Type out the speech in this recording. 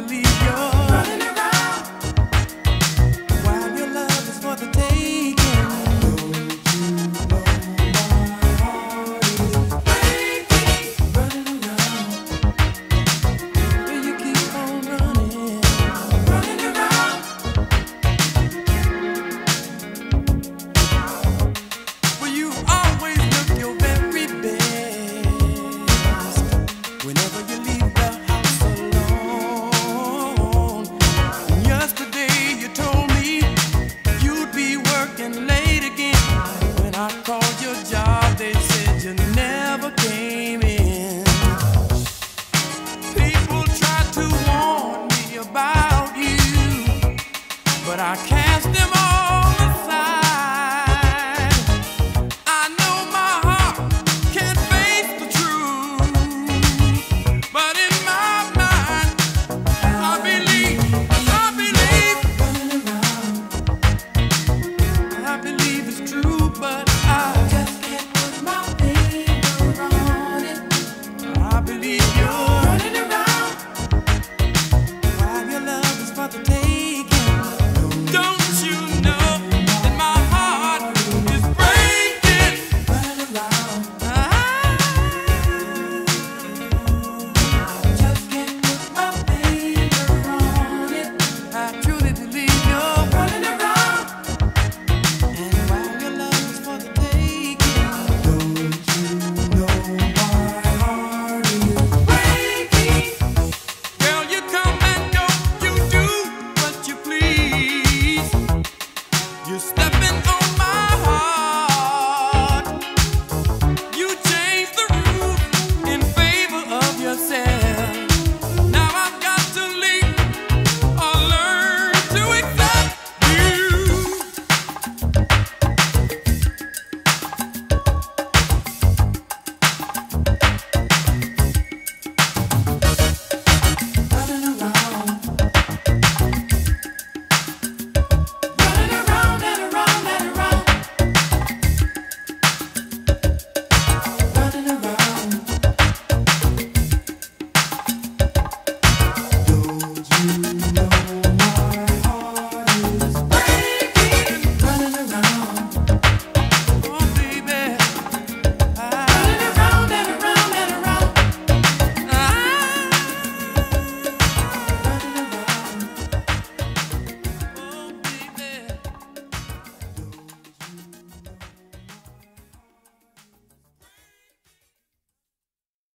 Girl, I I cast them